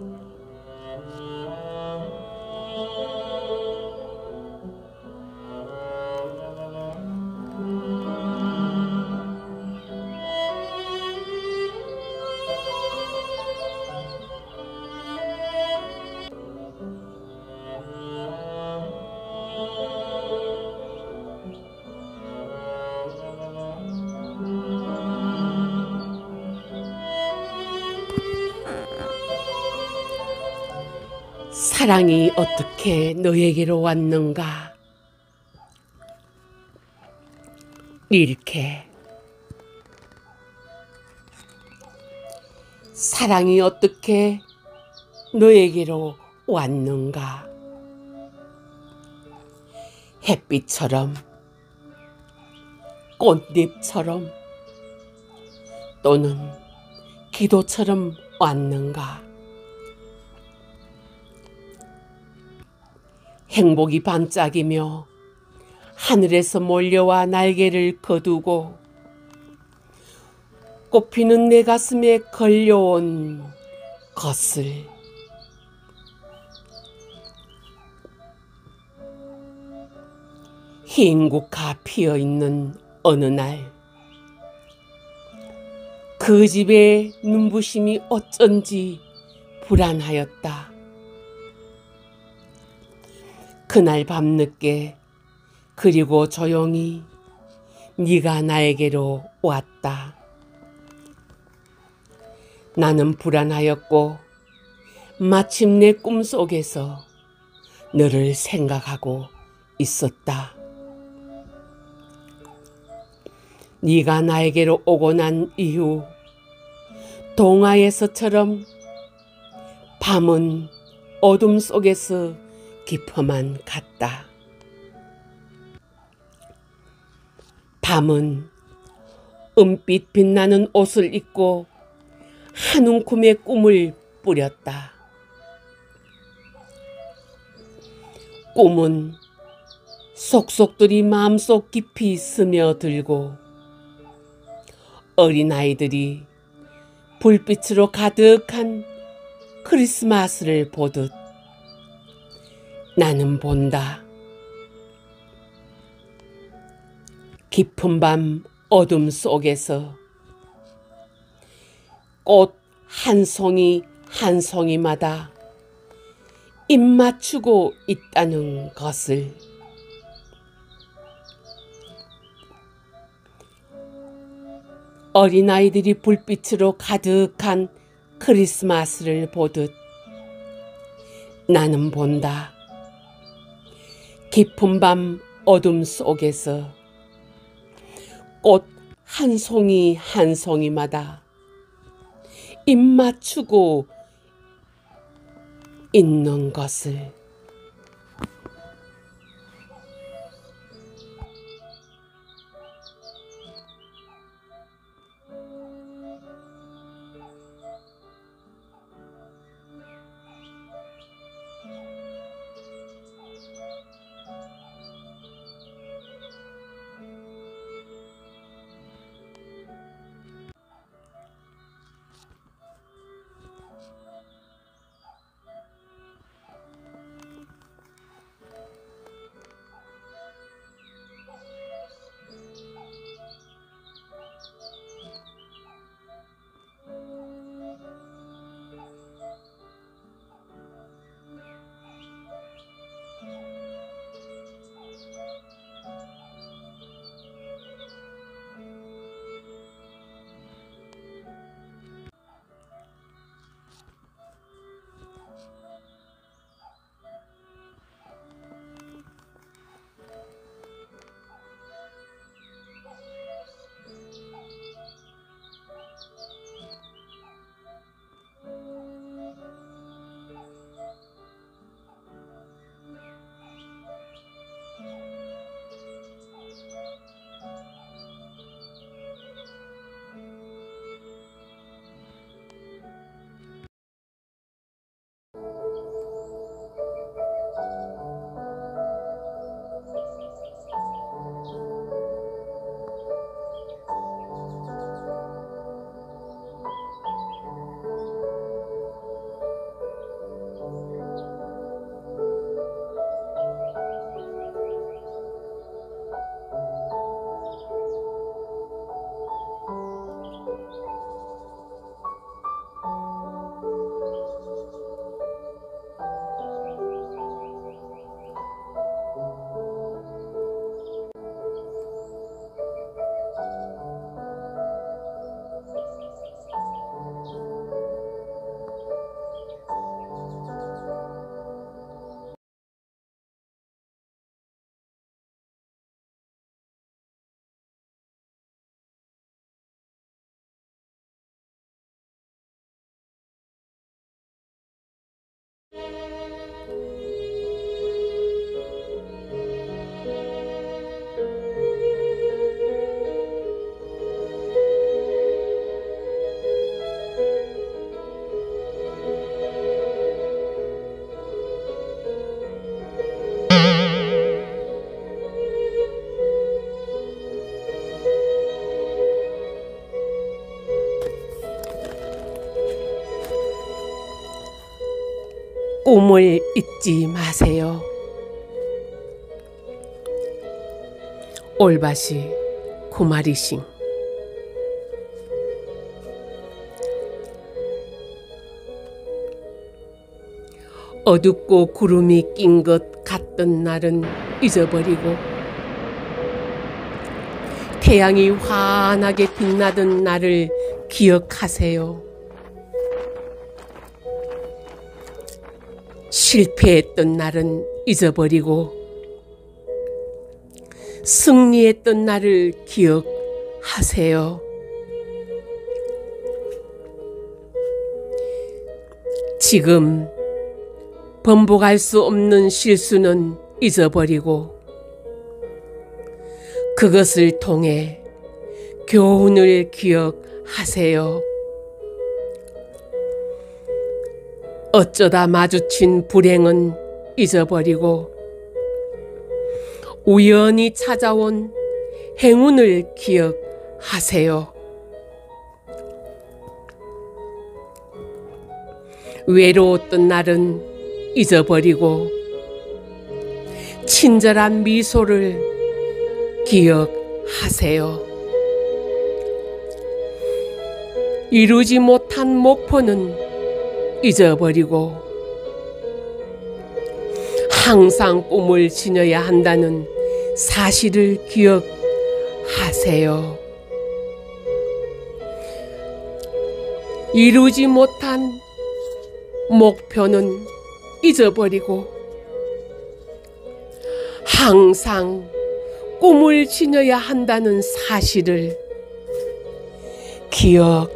Amen. 사랑이 어떻게 너에게로 왔는가? 이렇게 사랑이 어떻게 너에게로 왔는가? 햇빛처럼 꽃잎처럼 또는 기도처럼 왔는가? 행복이 반짝이며 하늘에서 몰려와 날개를 거두고 꽃피는 내 가슴에 걸려온 것을 흰 국화 피어 있는 어느 날 그 집의 눈부심이 어쩐지 불안하였다. 그날 밤늦게 그리고 조용히 네가 나에게로 왔다. 나는 불안하였고 마침내 꿈속에서 너를 생각하고 있었다. 네가 나에게로 오고 난 이후 동화에서처럼 밤은 어둠 속에서 깊어만 갔다. 밤은 은빛 빛나는 옷을 입고 한 움큼의 꿈을 뿌렸다. 꿈은 속속들이 마음속 깊이 스며들고 어린아이들이 불빛으로 가득한 크리스마스를 보듯 나는 본다. 깊은 밤 어둠 속에서 꽃 한 송이 한 송이마다 입 맞추고 있다는 것을 어린아이들이 불빛으로 가득한 크리스마스를 보듯 나는 본다. 깊은 밤 어둠 속에서 꽃 한 송이 한 송이마다 입 맞추고 있는 것을 꿈을 잊지 마세요. 올바시 구마리싱 어둡고 구름이 낀 것 같던 날은 잊어버리고 태양이 환하게 빛나던 날을 기억하세요. 실패했던 날은 잊어버리고 승리했던 날을 기억하세요. 지금 번복할 수 없는 실수는 잊어버리고 그것을 통해 교훈을 기억하세요. 어쩌다 마주친 불행은 잊어버리고 우연히 찾아온 행운을 기억하세요. 외로웠던 날은 잊어버리고 친절한 미소를 기억하세요. 이루지 못한 목표는 잊어버리고 항상 꿈을 지녀야 한다는 사실을 기억하세요. 이루지 못한 목표는 잊어버리고 항상 꿈을 지녀야 한다는 사실을 기억하세요.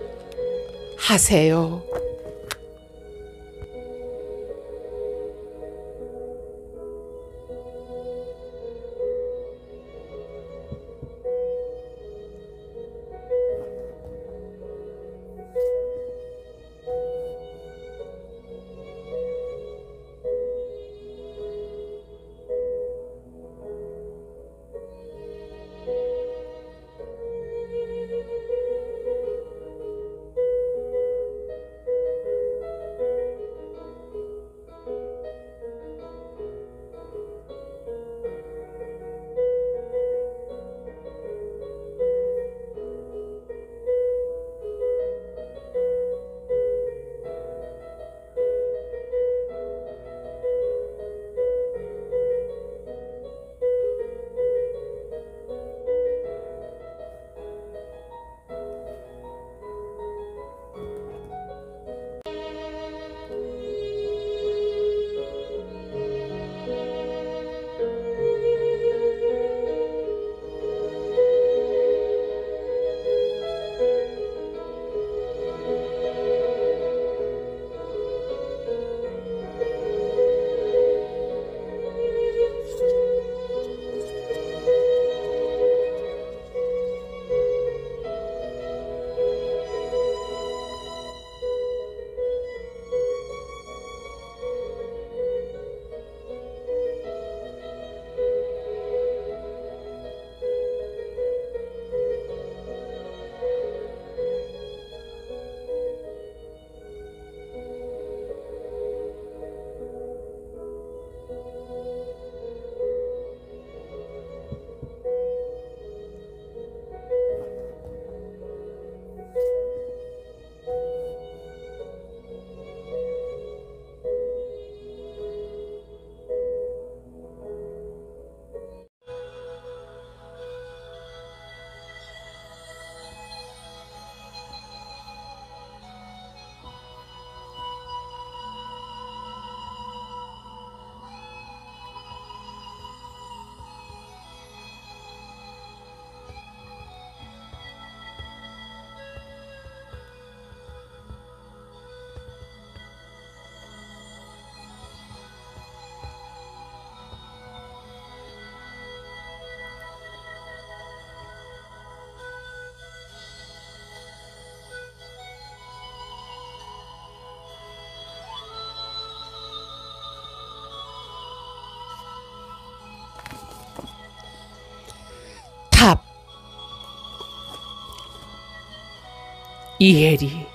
이혜리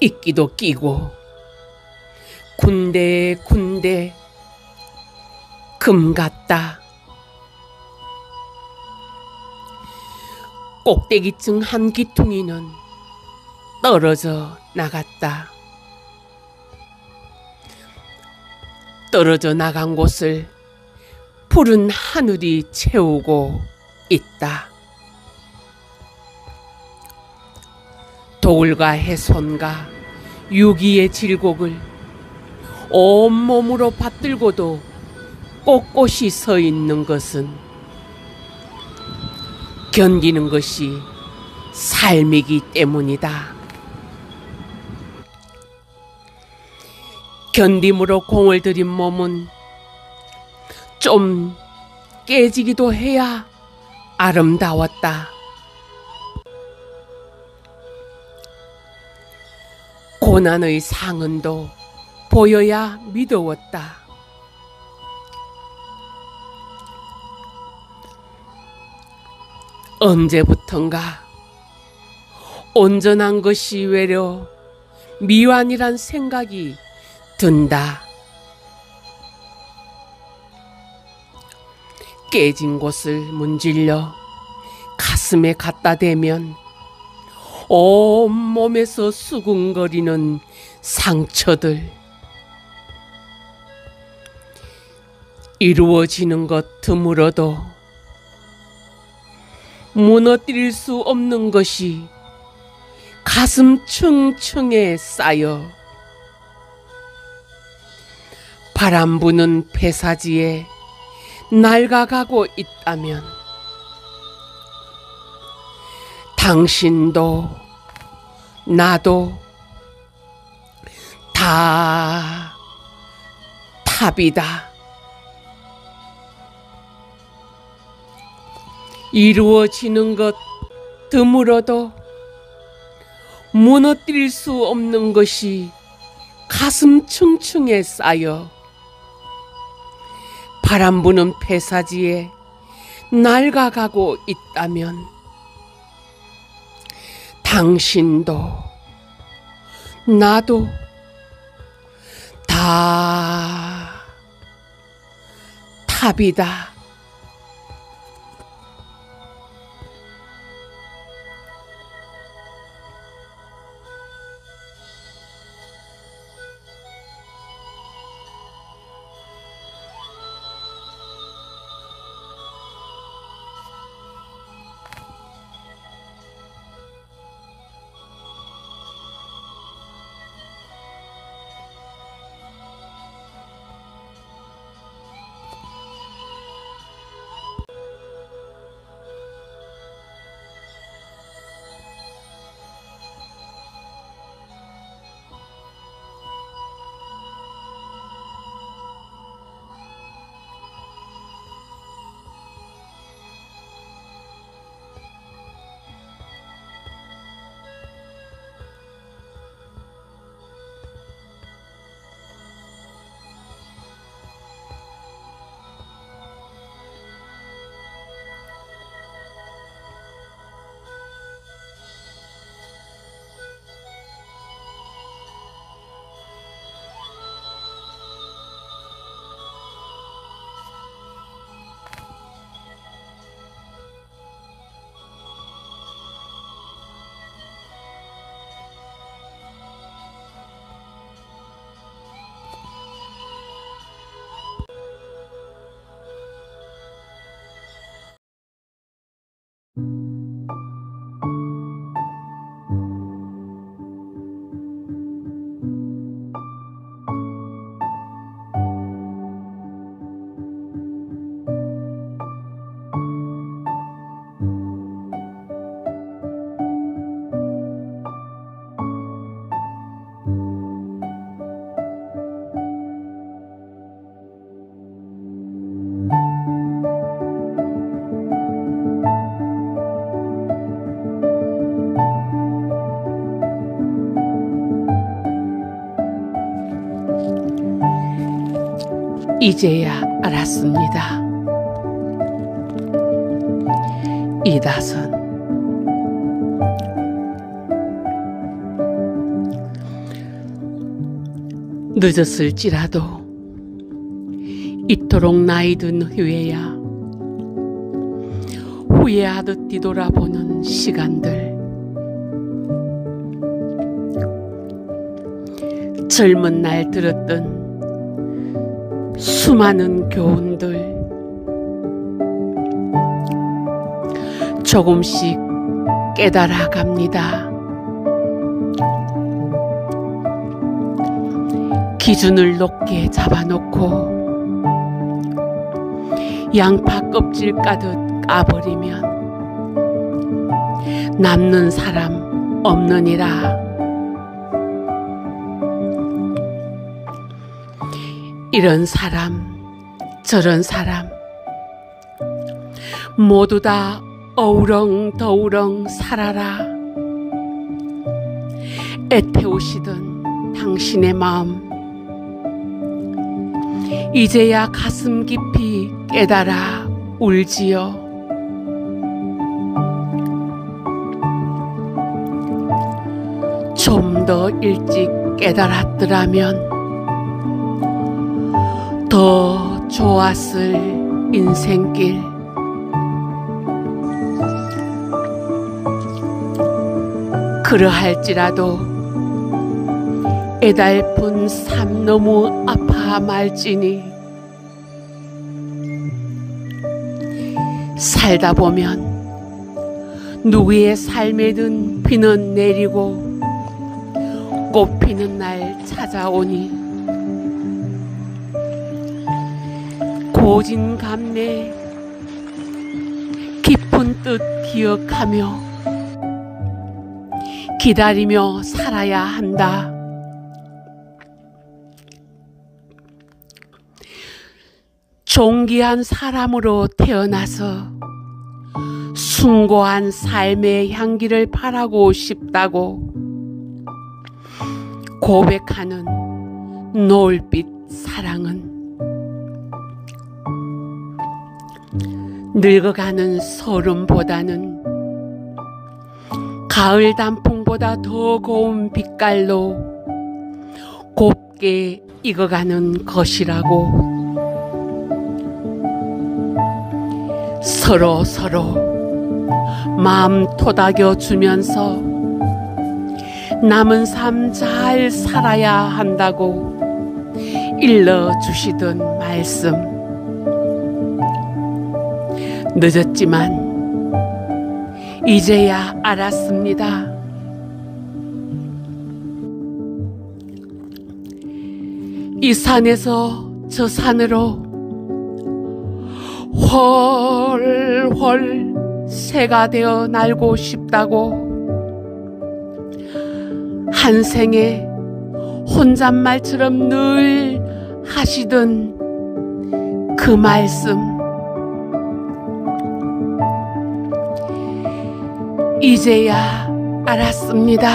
이끼도 끼고 군데 군데 금 같다 꼭대기층 한 기퉁이는 떨어져 나갔다. 떨어져 나간 곳을 푸른 하늘이 채우고 있다. 도울과 해손과 유기의 질곡을 온몸으로 받들고도 꼿꼿이 서 있는 것은 견디는 것이 삶이기 때문이다. 견딤으로 공을 들인 몸은 좀 깨지기도 해야 아름다웠다. 고난의 상흔도 보여야 믿어웠다. 언제부턴가 온전한 것이 외려 미완이란 생각이 든다. 깨진 곳을 문질러 가슴에 갖다 대면 온몸에서 수근거리는 상처들. 이루어지는 것 드물어도 무너뜨릴 수 없는 것이 가슴 층층에 쌓여 바람 부는 폐사지에 낡아가고 있다면 당신도 나도 다 탑이다. 이루어지는 것 드물어도 무너뜨릴 수 없는 것이 가슴 층층에 쌓여 바람 부는 폐사지에 낡아가고 있다면 당신도 나도 다 탑이다. 이제야 알았습니다. 이다선 늦었을지라도 이토록 나이 든 후에야 후회하듯 뒤돌아보는 시간들 젊은 날 들었던 수많은 교훈들 조금씩 깨달아 갑니다. 기준을 높게 잡아놓고 양파 껍질 까듯 까버리면 남는 사람 없느니라. 이런 사람, 저런 사람, 모두 다 어우렁더우렁 살아라. 애태우시던 당신의 마음, 이제야 가슴 깊이 깨달아 울지요. 좀 더 일찍 깨달았더라면 더 좋았을 인생길. 그러할지라도 애달픈 삶 너무 아파 말지니 살다 보면 누구의 삶에든 비는 내리고 꽃 피는 날 찾아오니 고진감래 깊은 뜻 기억하며 기다리며 살아야 한다. 존귀한 사람으로 태어나서 숭고한 삶의 향기를 바라고 싶다고 고백하는 노을빛 사랑은 늙어가는 소름보다는 가을 단풍보다 더 고운 빛깔로 곱게 익어가는 것이라고 서로 서로 마음 토닥여 주면서 남은 삶 잘 살아야 한다고 일러 주시던 말씀 늦었지만 이제야 알았습니다. 이 산에서 저 산으로 훨훨 새가 되어 날고 싶다고 한 생에 혼잣말처럼 늘 하시던 그 말씀 이제야 알았습니다.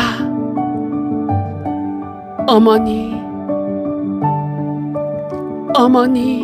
어머니, 어머니,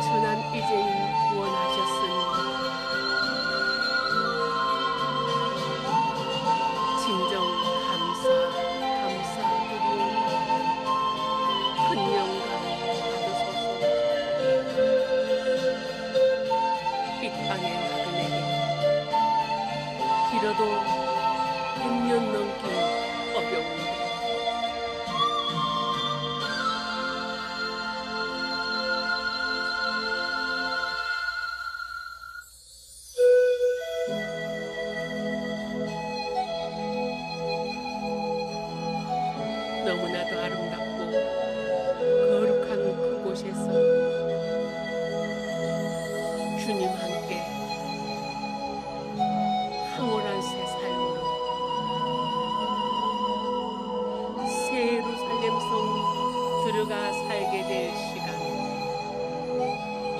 천한 이재인. 그가 살게 될 시간.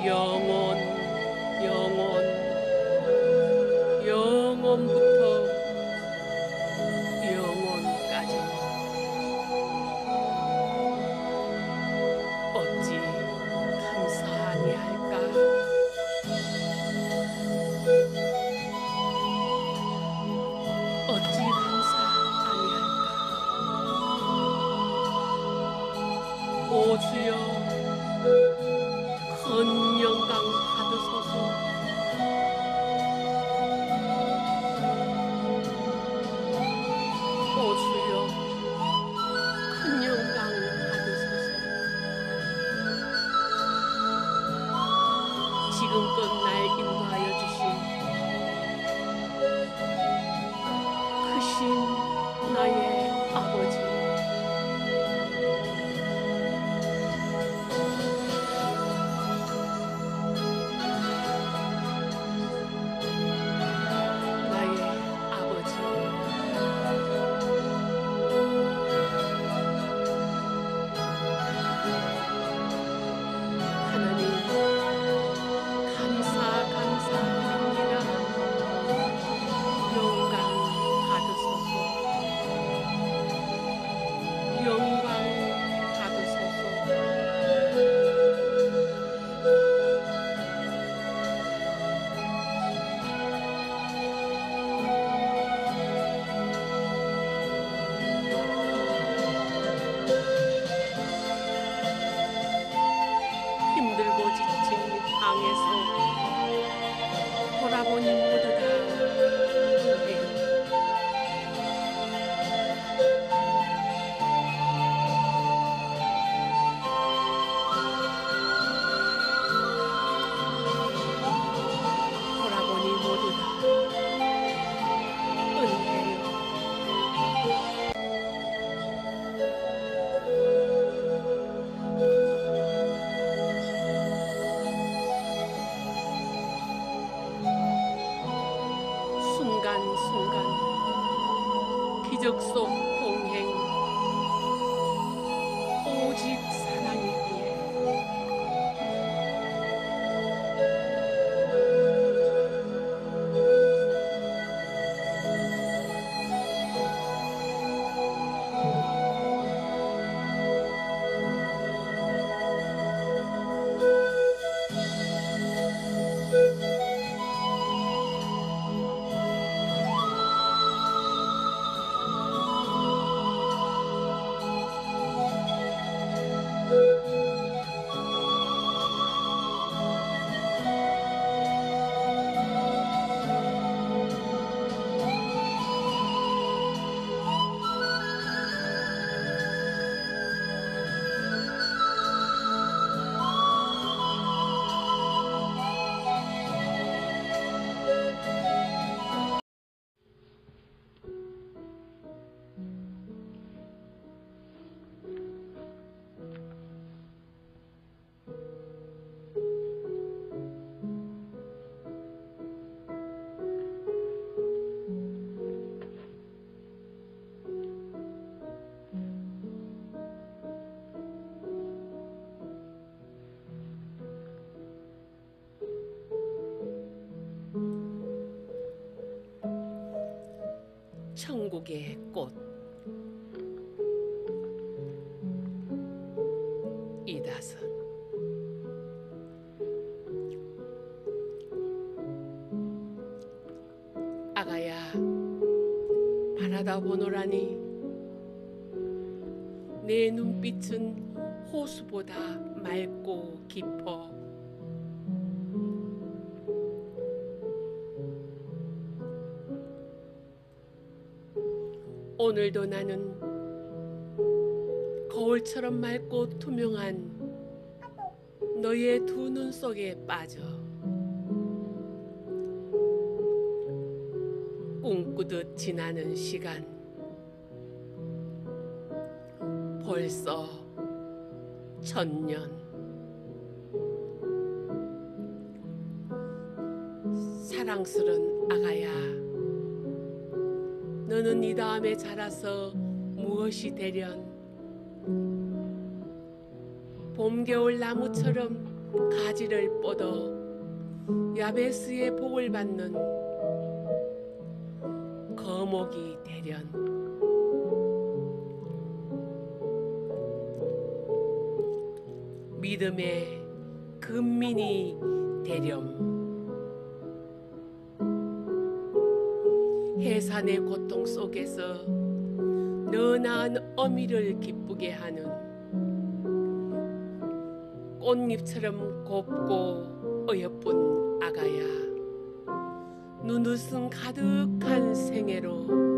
영원 영원 영원부터 천국의 꽃. 이다선 아가야 바라다 보노라니. 내 눈빛은 호수보다 맑고 깊어 오늘도 나는 거울처럼 맑고 투명한 너의 두 눈 속에 빠져 꿈꾸듯 지나는 시간. 벌써 천년. 사랑스런 아가야 너는 이 다음에 자라서 무엇이 되련? 봄 겨울 나무처럼 가지를 뻗어 야베스의 복을 받는 거목이 되련. 믿음의 근민이 되렴 해산의 고통 속에서 너나은 어미를 기쁘게 하는 꽃잎처럼 곱고 어여쁜 아가야. 눈웃음 가득한 생애로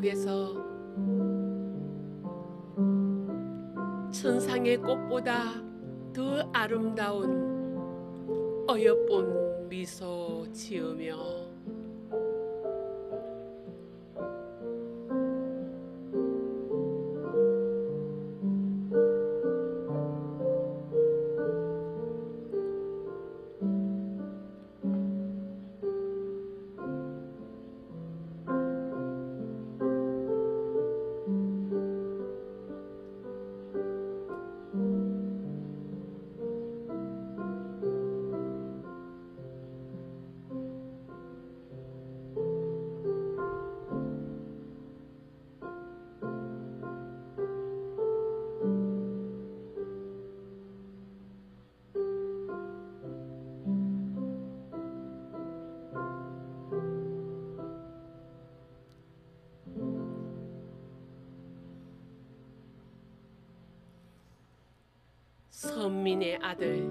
속에서 천상의 꽃보다 더 아름다운 어여쁜 미소 지으며 선민의 아들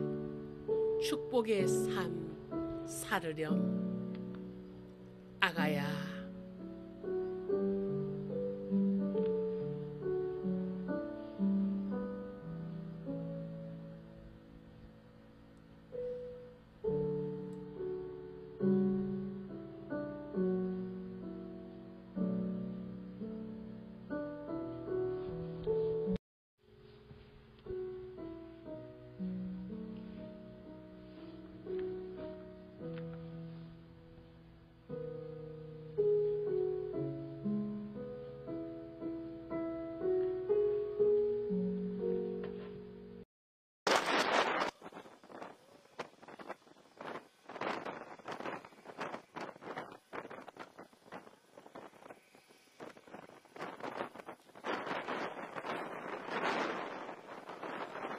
축복의 삶 살으렴. 아가야